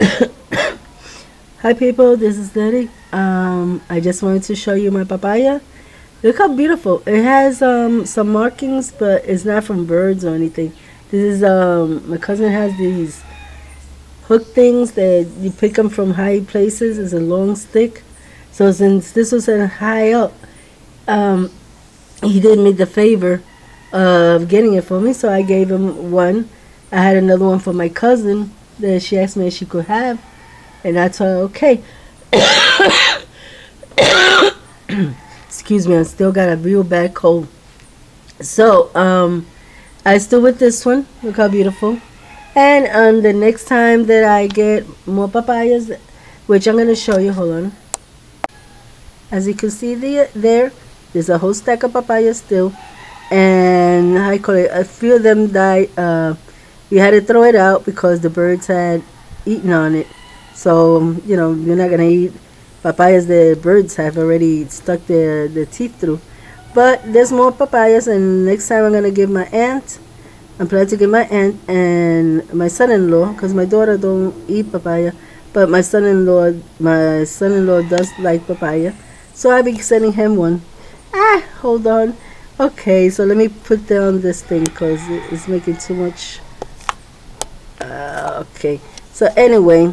Hi people, this is Daddy. Um, I just wanted to show you my papaya. Look how beautiful. It has um, some markings, but it's not from birds or anything. This is, um, my cousin has these hook things that you pick them from high places. It's a long stick. So since this was in high up, um, he did me the favor of getting it for me. So I gave him one. I had another one for my cousin that she asked me if she could have. And I told her, okay. Excuse me, I still got a real bad cold. So, um, I still with this one. Look how beautiful. And um, the next time that I get more papayas, which I'm going to show you, hold on. As you can see the, there, there's a whole stack of papayas still. And I call it, a few of them died. Uh, we had to throw it out because the birds had eaten on it. So, you know, you're not going to eat papayas the birds have already stuck their, their teeth through. But there's more papayas, and next time I'm going to give my aunt, I'm planning to give my aunt and my son-in-law, because my daughter don't eat papaya, but my son-in-law, my son-in-law does like papaya. So I'll be sending him one. Ah, hold on. Okay, so let me put down this thing because it's making too much. Uh, okay, so anyway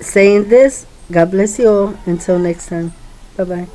saying this, God bless you all. Until next time. Bye bye.